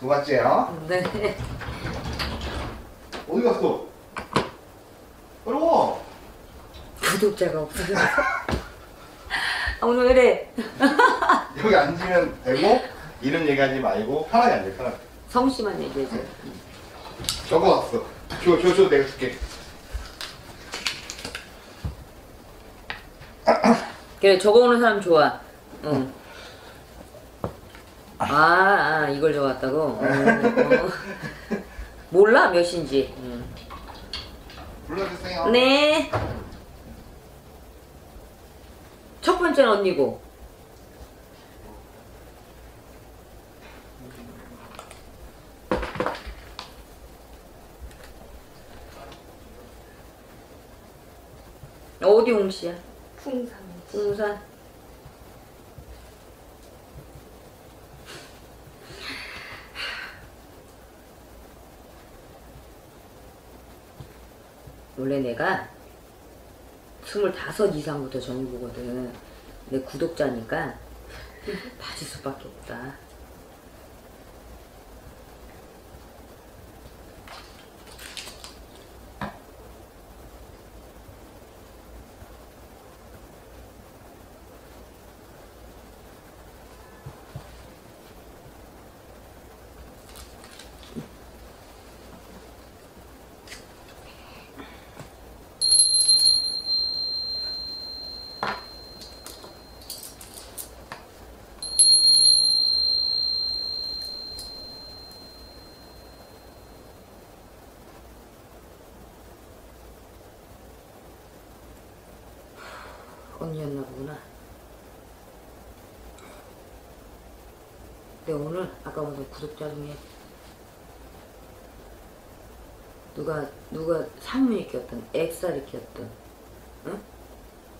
두 번째요. 네. 어디 갔어? 와. 구독자가 없어서. 아, 오늘 왜 이래? 여기 앉으면 되고 이름 얘기하지 말고 편하게 앉아 편하게. 성씨만 얘기해줘. 적어왔어. 줘, 줘, 줘, 내가 줄게. 그래, 적어오는 사람 좋아. 응. 아, 아 이걸 적어왔다고? 어, 어. 몰라, 몇인지. 응. 불러주세요. 네. 첫 번째는 언니고. 어디 홍씨야? 풍산. 풍산. 원래 내가 스물다섯 이상부터 정이 보거든. 내 구독자니까 봐줄 수밖에 없다. 언니였나 보구나. 근데 오늘 아까 무슨 구독자 중에 누가 누가 상문이 꼈던 액살이 꼈던 응?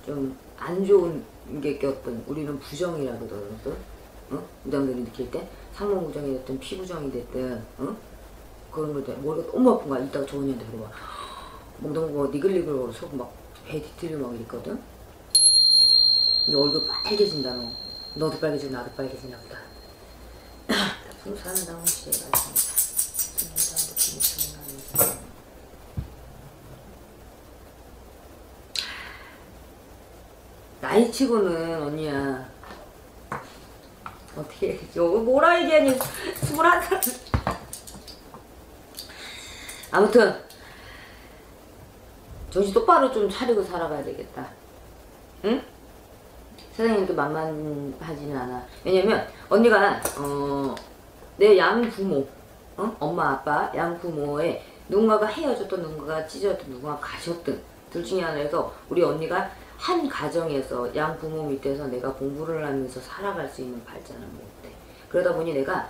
좀 안 좋은 게 꼈던 우리는 부정이라 그러거든 응? 무당들이 느낄 때 상문 부정이 됐든 피 부정이 됐든 응? 그런 거때 머리가 너무 아픈 거야 이따가 저 언니한테 물어봐 몽동고 니글니글 속막 배 뒤틀려 막 이랬거든 근데 얼굴 빨개진다 너 너도 빨개지고 나도 빨개지나 보다. 풍산도 김승만이다 나이치고는 언니야. 어떻게 여기 뭐라 얘기하니? 스물한 살. 아무튼 정신 똑바로 좀 차리고 살아가야 되겠다. 응? 또 만만하지는 않아. 왜냐면 언니가 어, 내 양부모, 어? 엄마 아빠 양부모의 누군가가 헤어졌던 누군가가 찢어졌던 누군가가 가셨던 둘 중에 하나에서 우리 언니가 한 가정에서 양부모 밑에서 내가 공부를 하면서 살아갈 수 있는 발전을 못해. 그러다 보니 내가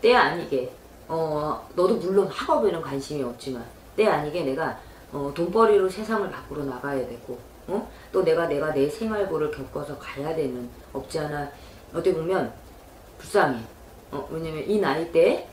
때 아니게 어 너도 물론 학업에는 관심이 없지만 때 아니게 내가 어, 돈벌이로 세상을 밖으로 나가야 되고 어? 또 내가 내가 내 생활고를 겪어서 가야 되는 없지 않아 어떻게 보면 불쌍해 어, 왜냐면 이 나이 때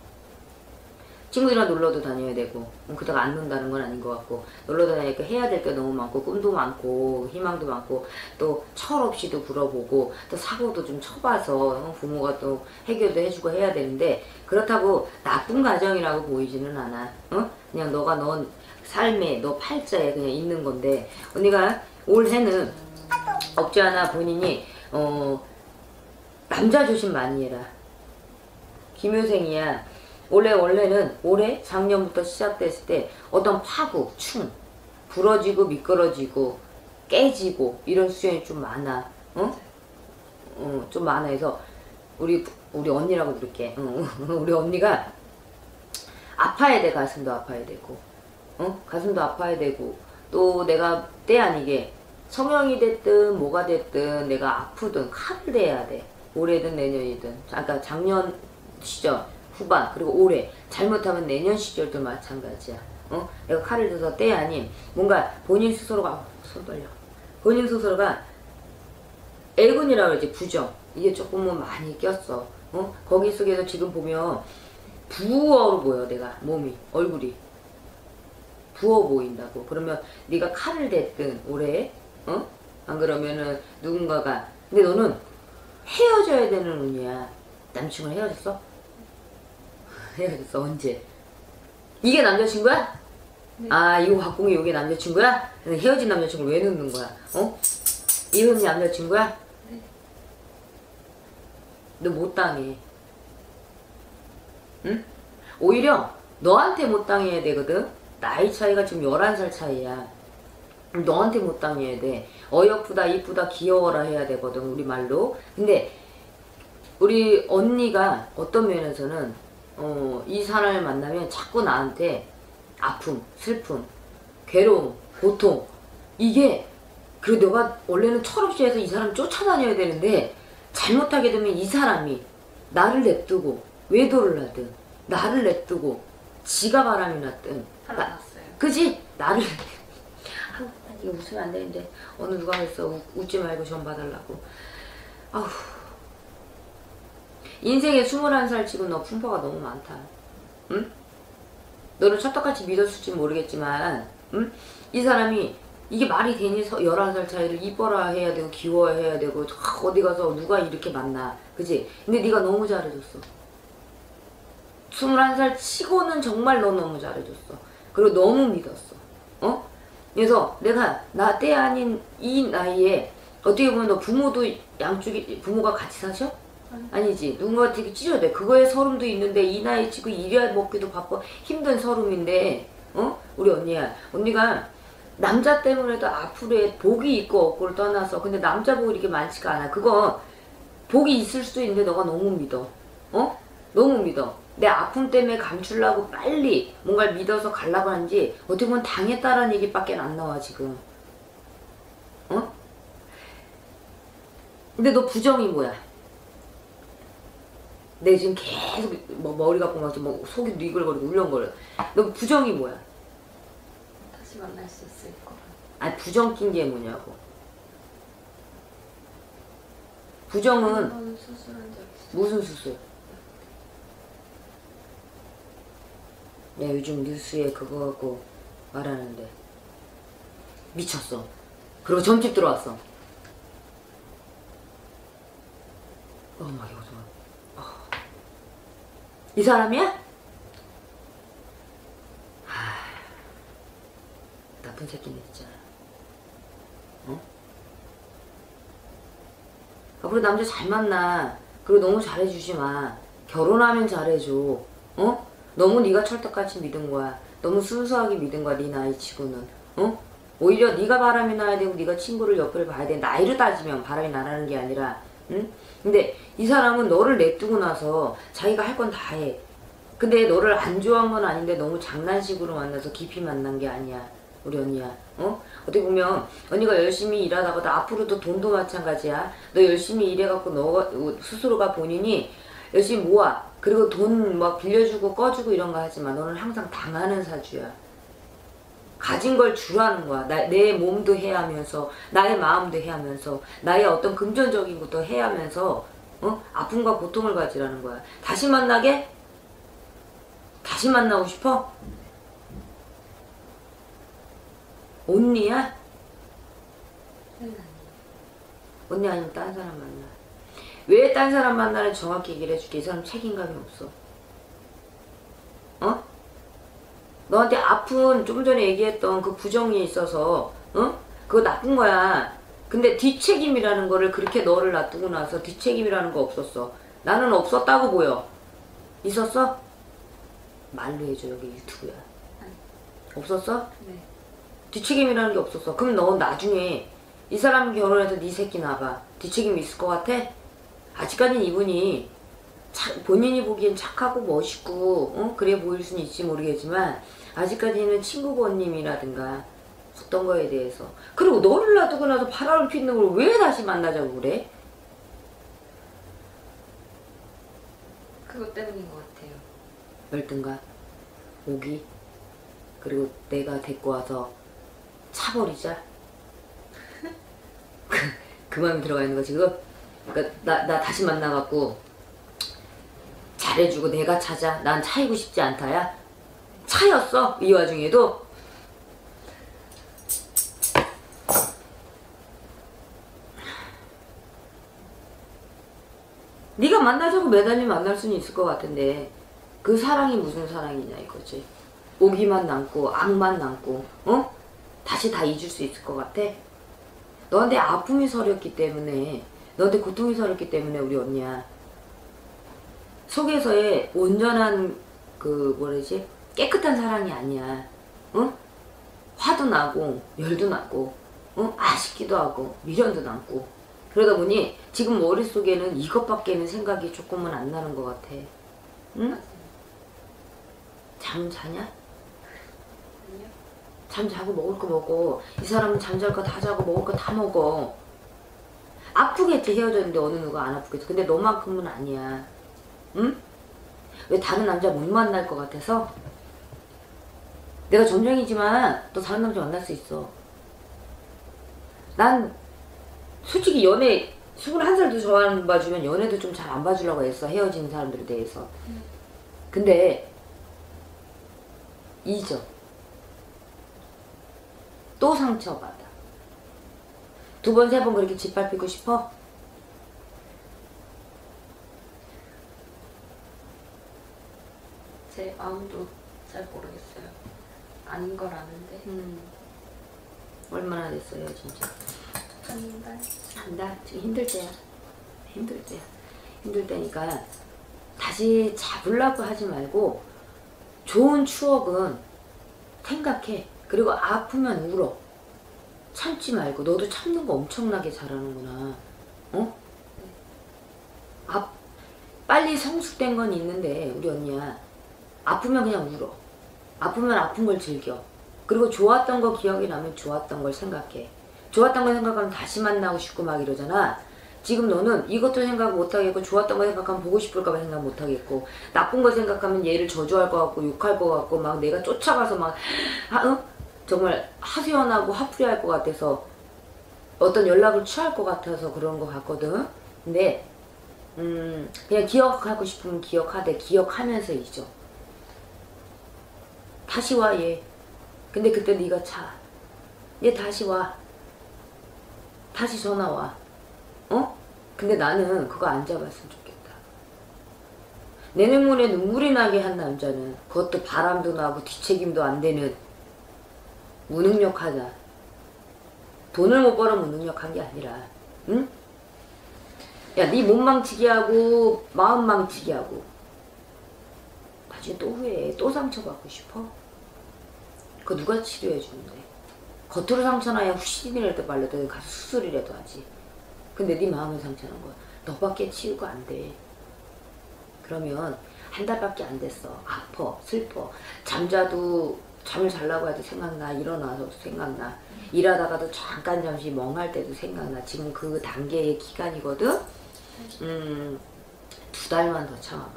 친구들이랑 놀러도 다녀야 되고 어, 그다가 안 논다는 건 아닌 것 같고 놀러 다니니까 해야 될 게 너무 많고 꿈도 많고 희망도 많고 또 철없이도 불어보고 또 사고도 좀 쳐봐서 어, 부모가 또 해결도 해주고 해야 되는데 그렇다고 나쁜 가정이라고 보이지는 않아 어? 그냥 너가 넌 삶에 너 팔자에 그냥 있는 건데 언니가 올해는 없지 않아 본인이 어 남자 조심 많이 해라. 김효생이야. 원래 원래는 올해 작년부터 시작됐을 때 어떤 파국 충 부러지고 미끄러지고 깨지고 이런 수준이 좀 많아. 어? 어, 좀 많아. 해서 우리 우리 언니라고 부를게. 어, 우리 언니가 아파야 돼. 가슴도 아파야 되고. 어? 가슴도 아파야 되고 또 내가 때 아니게 성형이 됐든 뭐가 됐든 내가 아프든 칼을 대야 돼. 올해든 내년이든. 아까 작년 시절 후반 그리고 올해. 잘못하면 내년 시절도 마찬가지야. 어? 내가 칼을 들어서 때 아닌 뭔가 본인 스스로가 아, 손 떨려. 본인 스스로가 애군이라고 그러지 부정. 이게 조금은 많이 꼈어. 어? 거기 속에서 지금 보면 부어로 보여 내가 몸이 얼굴이 부어 보인다고 그러면 네가 칼을 댔든 올해 어? 안 그러면은 누군가가 근데 너는 헤어져야 되는 운이야 남친과 헤어졌어? 헤어졌어 언제? 이게 남자친구야? 아 이거 게 이게 남자친구야? 헤어진 남자친구를 왜 넣는 거야? 어? 이건 남자친구야? 네. 너못 당해. 응? 오히려 너한테 못 당해야 되거든? 나이 차이가 지금 11살 차이야. 너한테 못 당해야 돼. 어여쁘다, 이쁘다, 귀여워라 해야 되거든, 우리 말로. 근데 우리 언니가 어떤 면에서는 어, 이 사람을 만나면 자꾸 나한테 아픔, 슬픔, 괴로움, 고통 이게 그리고 너가 원래는 철없이 해서 이 사람 쫓아다녀야 되는데 잘못하게 되면 이 사람이 나를 냅두고 외도를 하든 나를 냅두고 지가 바람이 났든 살아났어요. 그지? 나를 아우 나 이거 웃으면 안 되는데 어느 누가 했어 웃, 웃지 말고 전 봐달라고 아우 인생에 21살 치고 너 풍파가 너무 많다 응? 너를 찰떡같이 믿었을지 모르겠지만 응? 이 사람이 이게 말이 되니 서- 11살 차이를 이뻐라 해야 되고 귀여워해야 되고 저 어디 가서 누가 이렇게 만나 그지? 근데 네가 너무 잘해줬어 21살 치고는 정말 너 너무 잘해줬어. 그리고 너무 믿었어. 어? 그래서 내가 나 때 아닌 이 나이에 어떻게 보면 너 부모도 양쪽이 부모가 같이 사셔? 아니지. 누군가 되게 찢어야 돼. 그거에 서름도 있는데 이 나이 치고 일해야 먹기도 바빠 힘든 서름인데 어? 우리 언니야. 언니가 남자 때문에도 앞으로의 복이 있고 없고를 떠나서 근데 남자 복이 이렇게 많지가 않아. 그거 복이 있을 수도 있는데 너가 너무 믿어. 어? 너무 믿어. 내 아픔 때문에 감추려고 빨리 뭔가를 믿어서 가려고 하는지 어떻게 보면 당했다라는 얘기밖에 안 나와 지금. 어? 근데 너 부정이 뭐야? 내 지금 계속 뭐 머리 갖고 막뭐 속이 니글거리고 울렁거려. 너 부정이 뭐야? 다시 만날 수 있을 거라. 아니 부정 낀 게 뭐냐고. 부정은. 무슨 수술? 야 요즘 뉴스에 그거 갖고 말하는데 미쳤어. 그리고 점집 들어왔어. 어머 여자. 어. 이 사람이야? 하... 나쁜 새끼네 진짜. 어? 앞으로 남자 잘 만나. 그리고 너무 잘해주지 마. 결혼하면 잘해줘. 어? 너무 네가 철떡같이 믿은 거야. 너무 순수하게 믿은 거야. 네 나이 치고는. 어? 오히려 네가 바람이 나야 되고 네가 친구를 옆을 봐야 돼. 나이로 따지면 바람이 나라는 게 아니라. 응? 근데 이 사람은 너를 냅두고 나서 자기가 할 건 다 해. 근데 너를 안 좋아한 건 아닌데 너무 장난식으로 만나서 깊이 만난 게 아니야. 우리 언니야. 어? 어떻게 보면 언니가 열심히 일하다가도 앞으로도 돈도 마찬가지야. 너 열심히 일해갖고 너가 스스로가 본인이 열심히 모아. 그리고 돈 막 빌려주고 꺼주고 이런 거 하지만 너는 항상 당하는 사주야. 가진 걸 주라는 거야. 나, 내 몸도 해야 하면서, 나의 마음도 해야 하면서, 나의 어떤 금전적인 것도 해야 하면서, 어? 아픔과 고통을 가지라는 거야. 다시 만나게? 다시 만나고 싶어? 언니야? 언니 아니면 딴 사람 만나. 왜 딴 사람 만나는 정확히 얘기를 해줄게. 이 사람 책임감이 없어. 어? 너한테 아픈 좀 전에 얘기했던 그 부정이 있어서 어? 그거 나쁜 거야. 근데 뒷책임이라는 거를 그렇게 너를 놔두고 나서 뒷책임이라는 거 없었어. 나는 없었다고 보여. 있었어? 말로 해줘 여기 유튜브야. 없었어? 네. 뒷책임이라는 게 없었어. 그럼 너 나중에 이 사람 결혼해서 네 새끼 낳아봐. 뒷책임 있을 것 같아? 아직까지는 이분이 차- 본인이 보기엔 착하고 멋있고 어? 그래 보일 수는 있지 모르겠지만 아직까지는 친구번님이라든가 어떤 거에 대해서 그리고 너를 놔두고 나서 바람을 피는 걸 왜 다시 만나자고 그래? 그것 때문인 것 같아요. 열등감, 오기 그리고 내가 데리고 와서 차버리자 그, 그 마음이 들어가 있는 거 지금 그러니까 나, 나 다시 만나갖고 잘해주고 내가 찾아 난 차이고 싶지 않다야 차였어 이 와중에도 네가 만나자고 매달리면 만날 수는 있을 것 같은데 그 사랑이 무슨 사랑이냐 이거지. 오기만 남고 악만 남고 어? 다시 다 잊을 수 있을 것 같아? 너한테 아픔이 서렸기 때문에 너한테 고통이 서렸기 때문에 우리 언니야 속에서의 온전한 그 뭐라지 깨끗한 사랑이 아니야 응? 화도 나고 열도 나고 응? 아쉽기도 하고 미련도 남고 그러다 보니 지금 머릿속에는 이것밖에는 생각이 조금은 안 나는 것 같아 응? 잠 자냐? 잠 자고 먹을 거 먹어. 이 사람은 잠잘 거 다 자고 먹을 거 다 먹어. 아프겠지 헤어졌는데 어느 누가 안 아프겠지. 근데 너만큼은 아니야. 응? 왜 다른 남자 못 만날 것 같아서? 내가 전쟁이지만 너 다른 남자 만날 수 있어. 난 솔직히 연애 21살도 저안 봐주면 연애도 좀 잘 안 봐주려고 했어. 헤어진 사람들에 대해서. 근데 잊어. 또 상처받아. 두 번, 세 번 그렇게 짓밟히고 싶어? 제 마음도 잘 모르겠어요. 아닌 걸 아는데 음. 얼마나 됐어요, 진짜? 한 달. 한 달? 지금 힘들 때야. 힘들 때야. 힘들 때니까 다시 잡으려고 하지 말고 좋은 추억은 생각해. 그리고 아프면 울어. 참지 말고 너도 참는 거 엄청나게 잘하는구나. 어? 아, 빨리 성숙된 건 있는데 우리 언니야 아프면 그냥 울어. 아프면 아픈 걸 즐겨. 그리고 좋았던 거 기억이 나면 좋았던 걸 생각해. 좋았던 거 생각하면 다시 만나고 싶고 막 이러잖아. 지금 너는 이것도 생각 못 하겠고 좋았던 거 생각하면 보고 싶을까봐 생각 못 하겠고 나쁜 거 생각하면 얘를 저주할 것 같고 욕할 것 같고 막 내가 쫓아가서 막 하, 응? 정말 하소연하고 화풀이할 것 같아서 어떤 연락을 취할 것 같아서 그런 것 같거든. 근데 음 그냥 기억하고 싶으면 기억하되 기억하면서 잊어. 다시 와 얘. 근데 그때 네가 차. 얘 다시 와. 다시 전화 와. 어? 근데 나는 그거 안 잡았으면 좋겠다. 내 눈물에 눈물이 나게 한 남자는 그것도 바람도 나고 뒤책임도 안 되는 무능력하다. 돈을 못 벌어 무능력한 게 아니라, 응? 야, 네 몸 망치게 하고 마음 망치게 하고 나중에 또 후회해. 또 상처받고 싶어? 그거 누가 치료해 주는데? 겉으로 상처나야 후신이라도 말려도 가서 수술이라도 하지. 근데 네 마음을 상처난 거야. 너밖에 치유가 안 돼. 그러면 한 달밖에 안 됐어. 아파, 슬퍼. 잠자도 잠을 자려고 해도 생각나. 일어나서 생각나. 일하다가도 잠깐 잠시 멍할 때도 생각나. 지금 그 단계의 기간이거든. 음, 두 달만 더 참아봐.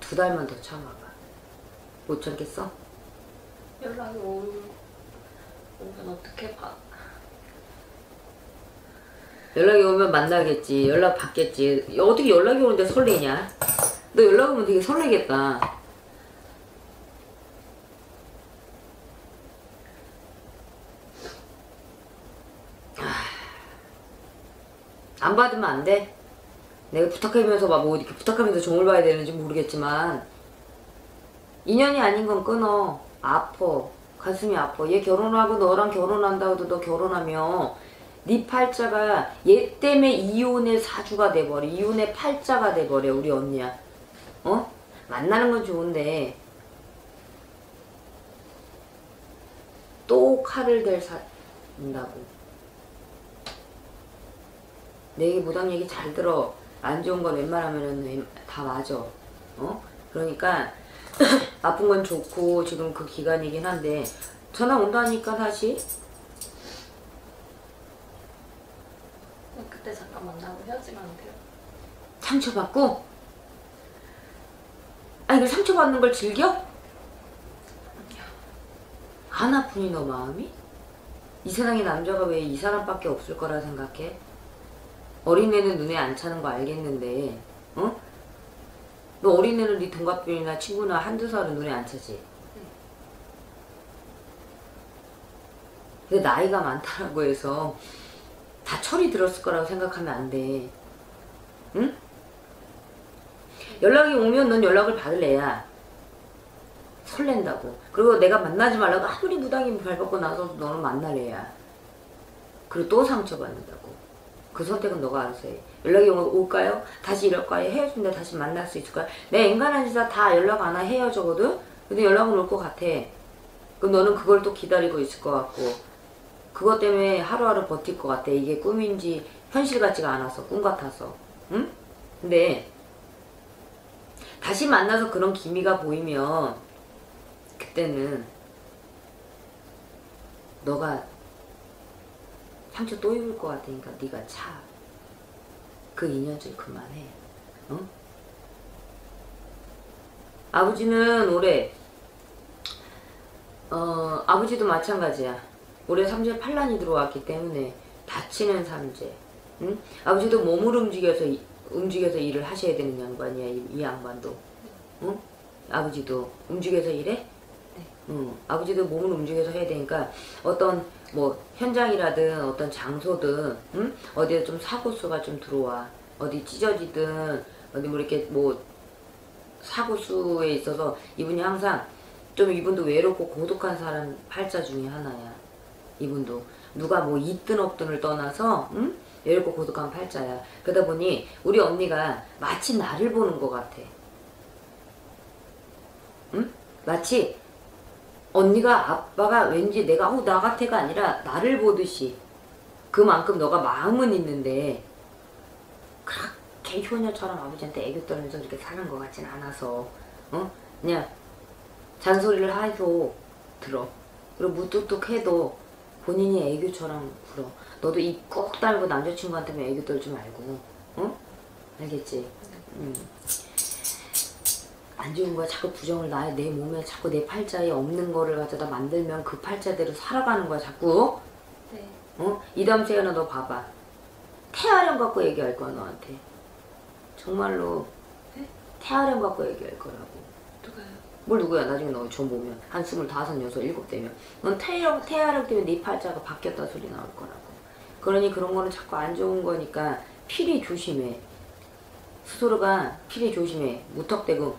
두 달만 더 참아봐. 못 참겠어? 연락이 오, 오면 어떻게 봐? 연락이 오면 만나겠지. 연락 받겠지. 어떻게 연락이 오는데 설레냐? 너 연락 오면 되게 설레겠다. 안 받으면 안 돼. 내가 부탁하면서 막 뭐 이렇게 부탁하면서 종을 봐야 되는지 모르겠지만 인연이 아닌 건 끊어. 아파. 가슴이 아파. 얘 결혼하고 너랑 결혼한다고 해도 너 결혼하면 네 팔자가 얘 때문에 이혼의 사주가 돼버려. 이혼의 팔자가 돼버려. 우리 언니야. 어? 만나는 건 좋은데 또 칼을 댈 산다고. 내 얘기 무당 얘기 잘 들어. 안 좋은 건 웬만하면은 웬- 다 맞아. 어? 그러니까 아픈 건 좋고 지금 그 기간이긴 한데 전화 온다니까 다시 그때 잠깐 만나고 헤어지면 안 돼요? 상처받고 아니 그 상처받는 걸 즐겨? 안 아프니 너 마음이? 이 세상에 남자가 왜 이 사람밖에 없을 거라 생각해? 어린애는 눈에 안 차는 거 알겠는데 어? 너 어린애는 네 동갑이나 친구나 한두 살은 눈에 안 차지? 근데 나이가 많다라고 해서 다 철이 들었을 거라고 생각하면 안 돼. 응? 연락이 오면 넌 연락을 받을 애야. 설렌다고. 그리고 내가 만나지 말라고 아무리 무당이 밟았고 나서 너는 만날 애야. 그리고 또 상처받는다고. 그 선택은 너가 알아서 해. 연락이 오- 올까요? 다시 이럴까요? 헤어진다 다시 만날 수 있을까요? 내 인간한 짓다 다 연락 안 하 헤어져거든? 근데 연락은 올 것 같아. 그럼 너는 그걸 또 기다리고 있을 것 같고. 그것 때문에 하루하루 버틸 것 같아. 이게 꿈인지 현실 같지가 않아서, 꿈 같아서. 응? 근데, 다시 만나서 그런 기미가 보이면, 그때는, 너가 상처 또 입을 것 같으니까 네가 차. 그 인연 좀 그만해. 응? 아버지는 올해 어 아버지도 마찬가지야. 올해 삼재 판란이 들어왔기 때문에 다치는 삼재. 응? 아버지도 몸을 움직여서 이- 움직여서 일을 하셔야 되는 양반이야 이, 이 양반도. 응? 아버지도 움직여서 일해? 네. 응. 아버지도 몸을 움직여서 해야 되니까 어떤 뭐 현장이라든 어떤 장소든 응? 어디에 좀 사고 수가 좀 들어와 어디 찢어지든 어디 뭐 이렇게 뭐 사고 수에 있어서 이분이 항상 좀 이분도 외롭고 고독한 사람 팔자 중에 하나야. 이분도 누가 뭐 있든 없든을 떠나서 응? 외롭고 고독한 팔자야. 그러다 보니 우리 언니가 마치 나를 보는 것 같아. 응? 마치 언니가 아빠가 왠지 내가 어, 나 같아가 아니라 나를 보듯이 그만큼 너가 마음은 있는데 그렇게 효녀처럼 아버지한테 애교 떨면서 그렇게 사는 것 같진 않아서 어? 그냥 잔소리를 해도 들어 그리고 무뚝뚝해도 본인이 애교처럼 굴어 너도 입 꼭 달고 남자친구한테만 애교 떨지 말고 어? 알겠지? 음. 안 좋은 거야. 자꾸 부정을 나의 내 몸에 자꾸 내 팔자에 없는 거를 가져다 만들면 그 팔자대로 살아가는 거야 자꾸? 네. 어? 이다음 세연아 너 봐봐. 태아령 갖고 얘기할 거야 너한테. 정말로 네? 태아령 갖고 얘기할 거라고. 누가요? 뭘 누구야? 나중에 너 좀 보면. 한 스물다섯 여섯 일곱 되면. 넌 태아령 태아령 때문에 네 팔자가 바뀌었다 소리 나올 거라고. 그러니 그런 거는 자꾸 안 좋은 거니까 필히 조심해. 스스로가 필히 조심해. 무턱대고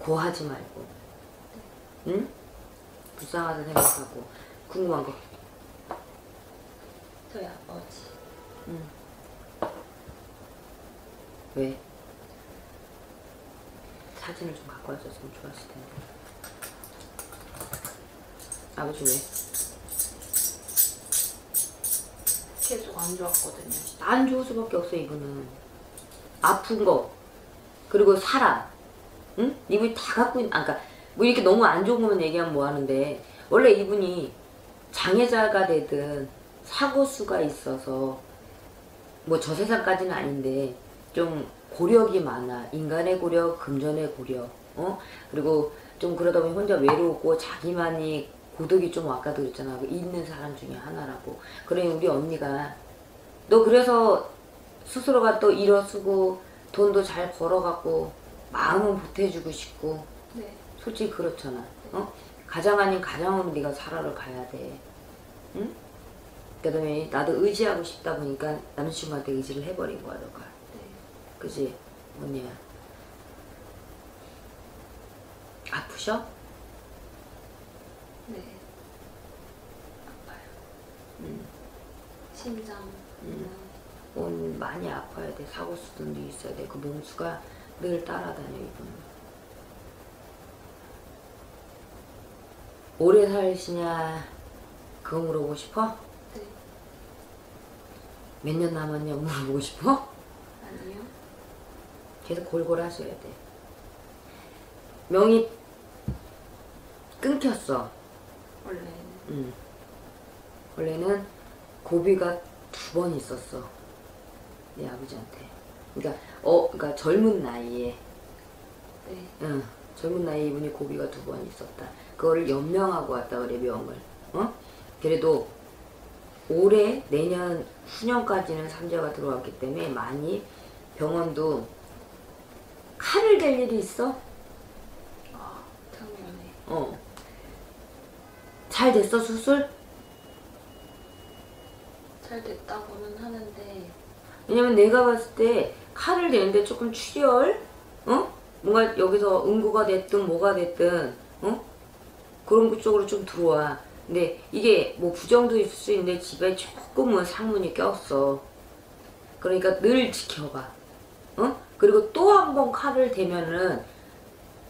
고하지 말고 응? 불쌍하다 생각하고 궁금한 거 저희 아버지. 왜? 사진을 좀 갖고 왔었으면 좋았을 텐데. 아버지 왜? 계속 안 좋았거든요. 안 좋을 수밖에 없어 이분은. 아픈 거 그리고 사람, 응? 이분이 다 갖고 있는. 아, 그러니까 뭐 이렇게 너무 안 좋은 것만 얘기하면 뭐 하는데 원래 이분이 장애자가 되든 사고 수가 있어서 뭐 저 세상까지는 아닌데 좀 고력이 많아 인간의 고력 금전의 고력 어 그리고 좀 그러다 보니 혼자 외로웠고 자기만이 고독이 좀 아까도 그랬잖아 그 있는 사람 중에 하나라고 그러니 우리 언니가 너 그래서 스스로가 또 일어쓰고 돈도 잘 벌어갖고 마음은 보태주고 싶고 네. 솔직히 그렇잖아. 어? 가장 아닌 가장으로 네가 살아를 가야 돼. 응? 그다음에 나도 의지하고 싶다 보니까 남자친구한테 의지를 해버린 거야, 너가. 네. 그지? 언니야. 아프셔? 네. 아파요. 응. 심장. 음. 몸 많이 아파야 돼. 사고 수든도 있어야 돼. 그 몸수가 늘 따라다녀, 이분은. 오래 살시냐, 그거 물어보고 싶어? 네. 몇 년 남았냐 물어보고 싶어? 아니요. 계속 골골 하셔야 돼. 명이 끊겼어. 원래는. 응. 원래는 고비가 두 번 있었어. 내 아버지한테. 그러니까 어, 그러니까 젊은 나이에, 네. 응, 젊은 나이에 이분이 고비가 두 번 있었다. 그거를 연명하고 왔다 그래 명을. 어? 그래도 올해 내년 후년까지는 삼재가 들어왔기 때문에 많이 병원도 칼을 댈 일이 있어? 아, 작년에. 어. 잘 됐어 수술? 잘 됐다고는 하는데. 왜냐면 내가 봤을 때 칼을 대는데 조금 출혈 어? 뭔가 여기서 응고가 됐든 뭐가 됐든 어? 그런 것 쪽으로 좀 들어와. 근데 이게 뭐 부정도 있을 수 있는데 집에 조금은 상문이 꼈어. 그러니까 늘 지켜봐. 어? 그리고 또 한 번 칼을 대면은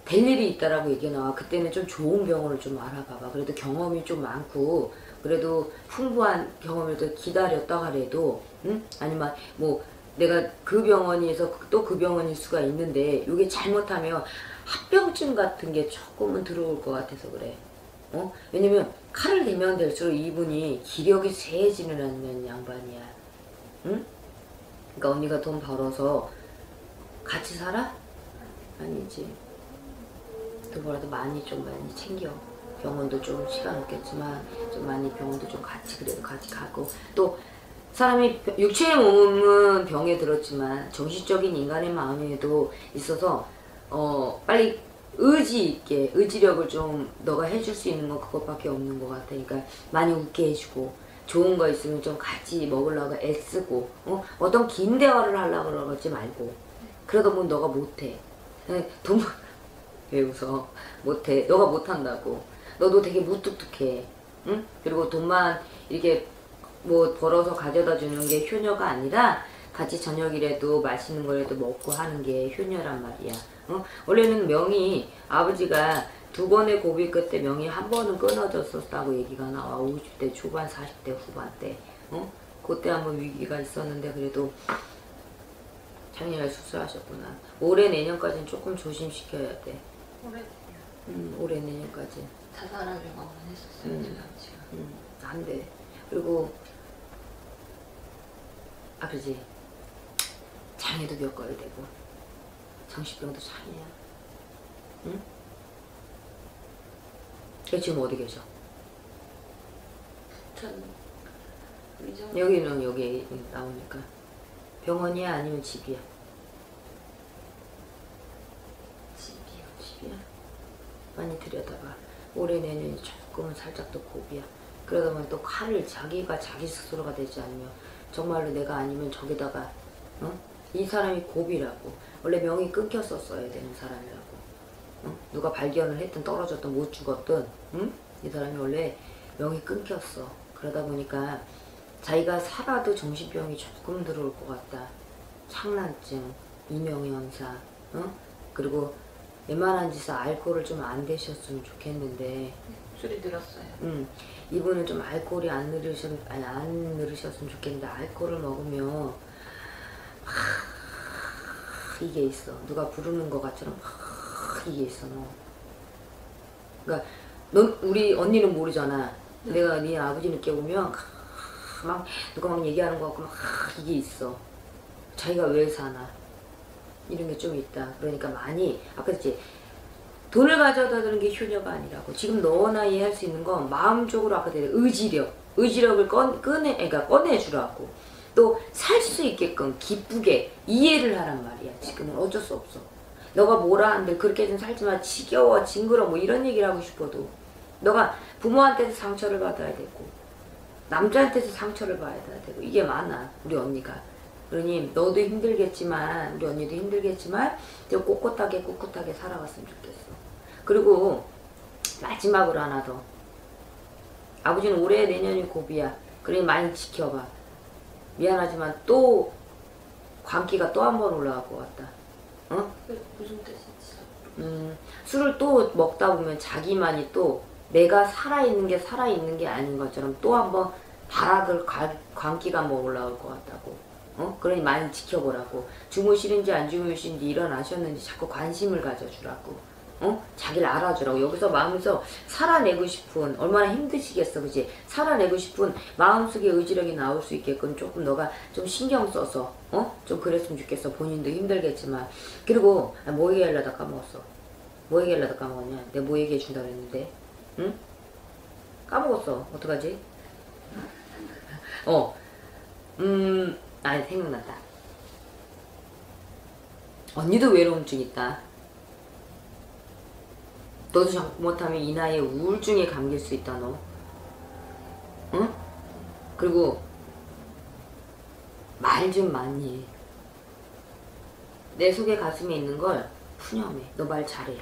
될 일이 있다라고 얘기 나와. 그때는 좀 좋은 병원을 좀 알아봐봐. 그래도 경험이 좀 많고, 그래도 풍부한 경험을 더 기다렸다 하래도, 응? 아니면 뭐 내가 그 병원에서 또 그 병원일 수가 있는데, 이게 잘못하면 합병증 같은 게 조금은 들어올 것 같아서 그래. 어? 왜냐면 칼을 대면 될수록 이분이 기력이 세지는 않는 양반이야. 응? 그러니까 언니가 돈 벌어서 같이 살아? 아니지. 돈 벌어도 많이 좀 많이 챙겨. 병원도 좀 시간 없겠지만 좀 많이 병원도 좀 같이 그래도 같이 가고 또 사람이 병- 육체의 몸은 병에 들었지만 정신적인 인간의 마음에도 있어서 어 빨리 의지 있게 의지력을 좀 너가 해줄 수 있는 건 그것밖에 없는 것 같아. 그러니까 많이 웃게 해주고 좋은 거 있으면 좀 같이 먹으려고 애쓰고 어? 어떤 긴 대화를 하려고 그러지 말고 그러다 보면 너가 못해. 돈 벌- 왜 웃어? 못해. 너가 못한다고. 너도 되게 무뚝뚝해. 응? 그리고 돈만 이렇게 뭐 벌어서 가져다 주는 게 효녀가 아니라 같이 저녁이라도 맛있는 거라도 먹고 하는 게 효녀란 말이야. 어? 원래는 명이 아버지가 두 번의 고비 끝에 명이 한 번은 끊어졌었다고 얘기가 나와. 50대 초반, 40대 후반 때. 어? 그때 한번 위기가 있었는데 그래도 작년에 수술하셨구나. 올해 내년까지는 조금 조심시켜야 돼. 오래 음, 올해 내년까지. 자살하려고 한번 했었어요 음. 제가 지금. 음, 안 돼. 그리고 아 그지. 장애도 겪어야 되고 정신병도 장애야. 응? 걔 지금 어디 계셔? 전 의정 여기는 여기 나오니까 병원이야 아니면 집이야? 집이요. 집이야. 많이 들여다봐. 올해 내년에 조금은 살짝 또 고비야. 그러다 보면 또 칼을 자기가 자기 스스로가 되지 않으면 정말로 내가 아니면 저기다가 어? 이 사람이 고비라고 원래 명이 끊겼었어야 되는 사람이라고 어? 누가 발견을 했든 떨어졌든 못 죽었든 응? 이 사람이 원래 명이 끊겼어 그러다 보니까 자기가 살아도 정신병이 조금 들어올 것 같다 상란증 이명현사 어? 그리고 웬만한 짓은 알코올을 좀 안 드셨으면 좋겠는데 술이 늘었어요. 음, 이분은 좀 알코올이 안 늘으셨, 아니, 안 늘으셨으면 좋겠는데, 알코올을 먹으면, 하, 이게 있어. 누가 부르는 것 같처럼, 하, 이게 있어, 너. 그니까, 넌, 우리 언니는 모르잖아. 내가 네 아버지 늦게 오면, 하, 막, 누가 막 얘기하는 것 같고, 막, 하, 이게 있어. 자기가 왜 사나. 이런 게 좀 있다. 그러니까 많이, 아까 했지, 돈을 가져다 주는 게 효녀가 아니라고. 지금 너나 이해할 수 있는 건 마음적으로 아까 내가 의지력, 의지력을 꺼, 꺼내, 그러니까 꺼내주라고. 또 살 수 있게끔 기쁘게 이해를 하란 말이야. 지금은 어쩔 수 없어. 너가 뭐라 한들 그렇게 좀 살지만 지겨워, 징그러 뭐 이런 얘기를 하고 싶어도 너가 부모한테서 상처를 받아야 되고 남자한테서 상처를 받아야 되고 이게 많아 우리 언니가. 그러니 너도 힘들겠지만 우리 언니도 힘들겠지만 좀 꼿꼿하게 꿋꿋하게 살아갔으면 좋겠어. 그리고 마지막으로 하나 더. 아버지는 올해 내년이 고비야. 그러니 많이 지켜봐. 미안하지만 또 광기가 또 한 번 올라갈 것 같다. 어? 그 무슨 뜻인지. 음, 술을 또 먹다 보면 자기만이 또 내가 살아있는 게 살아있는 게 아닌 것처럼 또 한 번 발악을 가- 광기가 뭐 올라올 것 같다고. 어? 그러니 많이 지켜보라고. 주무시는지 안 주무시는지 일어나셨는지 자꾸 관심을 가져주라고. 어? 자기를 알아주라고. 여기서 마음에서 살아내고 싶은, 얼마나 힘드시겠어, 그지? 살아내고 싶은 마음속에 의지력이 나올 수 있게끔 조금 너가 좀 신경 써서, 어? 좀 그랬으면 좋겠어. 본인도 힘들겠지만. 그리고, 아, 뭐 얘기하려다 까먹었어. 뭐 얘기하려다 까먹었냐? 내가 뭐 얘기해 준다 그랬는데. 응? 까먹었어. 어떡하지? 어. 음, 아니, 생각났다. 언니도 외로움증 있다. 너도 잘못하면 이 나이에 우울증에 감길 수 있다, 너. 응? 그리고, 말 좀 많이 해. 내 속에 가슴에 있는 걸 푸념해. 너 말 잘해.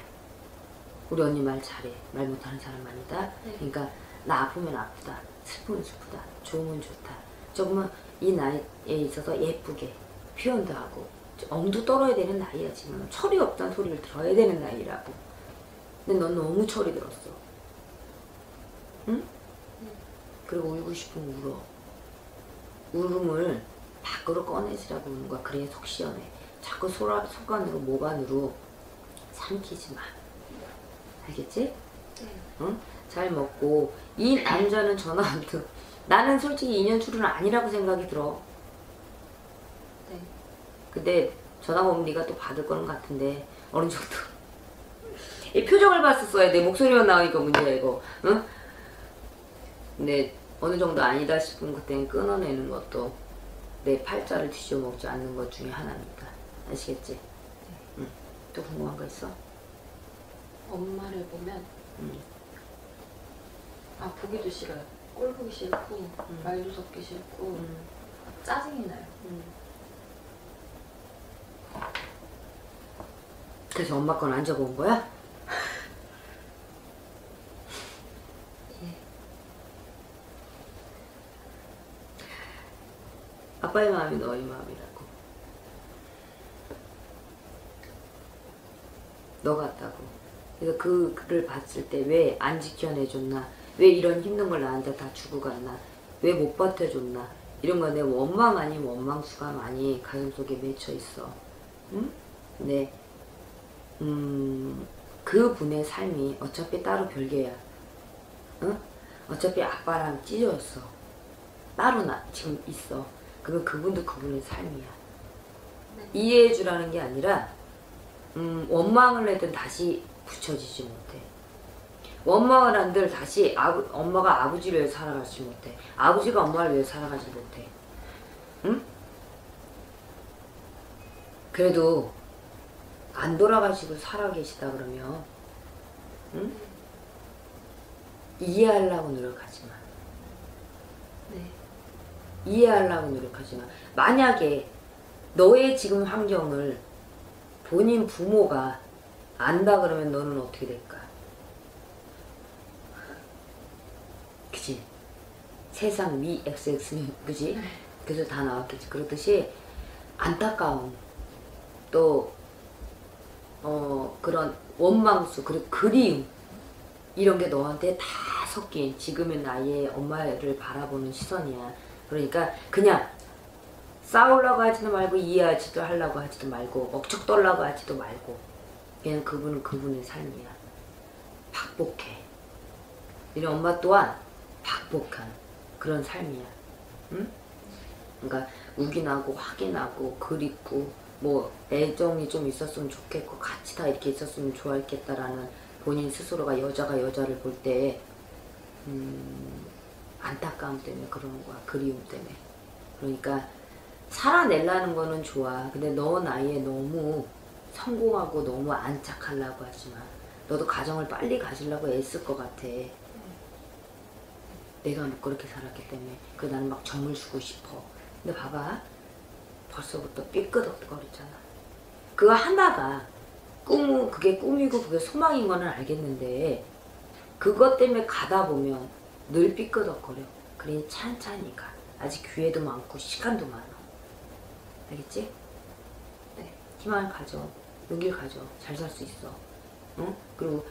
우리 언니 말 잘해. 말 못하는 사람 아니다. 네. 그러니까 나 아프면 아프다. 슬프면 슬프다. 좋으면 좋다. 조금은 이 나이에 있어서 예쁘게 표현도 하고 엉도 떨어야 되는 나이야 지금. 철이 없다는 소리를 들어야 되는 나이라고. 근데 넌 너무 철이 들었어. 응? 그리고 울고 싶으면 울어. 울음을 밖으로 꺼내시라고 우는 거야. 그래야 속 시원해. 자꾸 소라, 속안으로, 목안으로 삼키지 마. 알겠지? 네. 응? 잘 먹고 이 남자는 전화 안 돼. 나는 솔직히 인연출은 아니라고 생각이 들어. 네. 근데 전화 오면 네가 또 받을 거는 같은데 어느 정도 이 표정을 봤었어야 돼 목소리만 나오니까 문제야 이거 응? 근데 어느 정도 아니다 싶으면 그땐 끊어내는 것도 내 팔자를 뒤집어 먹지 않는 것 중에 하나니까 아시겠지? 응. 또 궁금한 거 있어? 엄마를 보면 응. 아 보기도 싫어요. 꼴 보기 싫고 말도 섞기 싫고 응. 짜증이 나요. 그래서 엄마 건 안 적어온 거야? 아빠의 마음이 너의 마음이라고. 너 같다고. 그래서 그를 봤을 때 왜 안 지켜내줬나? 왜 이런 힘든 걸 나한테 다 주고 갔나? 왜 못 버텨줬나? 이런 거 내 원망 아닌 원망수가 많이 가슴 속에 맺혀 있어. 응? 근데 음, 그 분의 삶이 어차피 따로 별개야. 응? 어차피 아빠랑 찢어졌어. 따로 나 지금 있어. 그러면 그분도 그분의 삶이야. 네. 이해해 주라는 게 아니라 음, 원망을 해도 다시 붙여지지 못해. 원망을 한들 다시 아부, 엄마가 아버지를 위해 살아가지 못해. 아버지가 엄마를 위해 살아가지 못해. 응? 그래도 안 돌아가시고 살아 계시다 그러면 응? 이해하려고 노력하지 마. 네. 이해하려고 노력하지만 만약에 너의 지금 환경을 본인 부모가 안다 그러면 너는 어떻게 될까? 그지? 세상 미 XX는 그지? 그래서 다 나왔겠지. 그렇듯이 안타까움 또 어, 그런 원망수 그리고 그리움 이런 게 너한테 다 섞인 지금의 나이에 엄마를 바라보는 시선이야. 그러니까 그냥 싸우려고 하지도 말고 이해하지도 하려고 하지도 말고 억척 떨려고 하지도 말고 그냥 그분은 그분의 삶이야. 박복해. 우리 엄마 또한 박복한 그런 삶이야. 응? 그러니까 우긴하고 확인하고 그립고 뭐 애정이 좀 있었으면 좋겠고 같이 다 이렇게 있었으면 좋았겠다라는 본인 스스로가 여자가 여자를 볼때 음, 안타까움 때문에 그러는 거야. 그리움 때문에. 그러니까 살아내려는 거는 좋아. 근데 너 나이에 너무 성공하고 너무 안착하려고 하지 마 너도 가정을 빨리 가지려고 애쓸 것 같아. 내가 뭐 그렇게 살았기 때문에 그 나는 막 정을 주고 싶어. 근데 봐봐. 벌써부터 삐끄덕거리잖아. 그거 하나가 꿈 그게 꿈이고 그게 소망인 거는 알겠는데 그것 때문에 가다 보면 늘 삐끄덕거려. 그러니 찬찬히 가 아직 기회도 많고 시간도 많아. 알겠지? 네. 희망을 가져. 용기를 가져. 잘 살 수 있어. 응? 그리고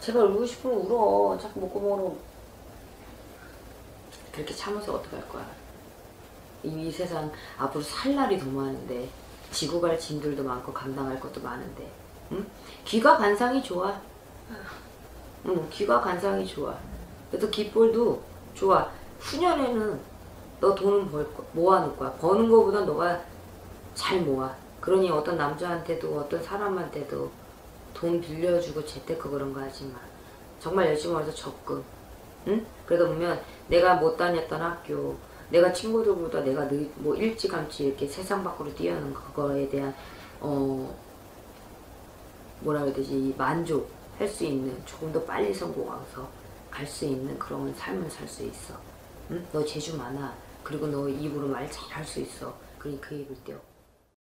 제발 울고 싶으면 울어. 자꾸 목구멍으로 그렇게 참아서 어떡할 거야? 이 세상 앞으로 살 날이 더 많은데 지고 갈 짐들도 많고 감당할 것도 많은데 응? 귀가 관상이 좋아. 응, 귀가 관상이 좋아 그래서 귓볼도 좋아. 후년에는 너 돈은 벌 거, 모아놓을 거야. 버는 거보다 너가 잘 모아. 그러니 어떤 남자한테도 어떤 사람한테도 돈 빌려주고 재테크 그런 거 하지 마. 정말 열심히 해서 적금. 응? 그러다 보면 내가 못 다녔던 학교 내가 친구들보다 내가 늘, 뭐 일찌감치 이렇게 세상 밖으로 뛰어는 그거에 대한 어 뭐라 해야 되지? 만족 할 수 있는 조금 더 빨리 성공해서 갈 수 있는 그런 삶을 살 수 있어. 응? 너 재주 많아. 그리고 너 입으로 말 잘 할 수 있어. 그러니 그 입을 떼어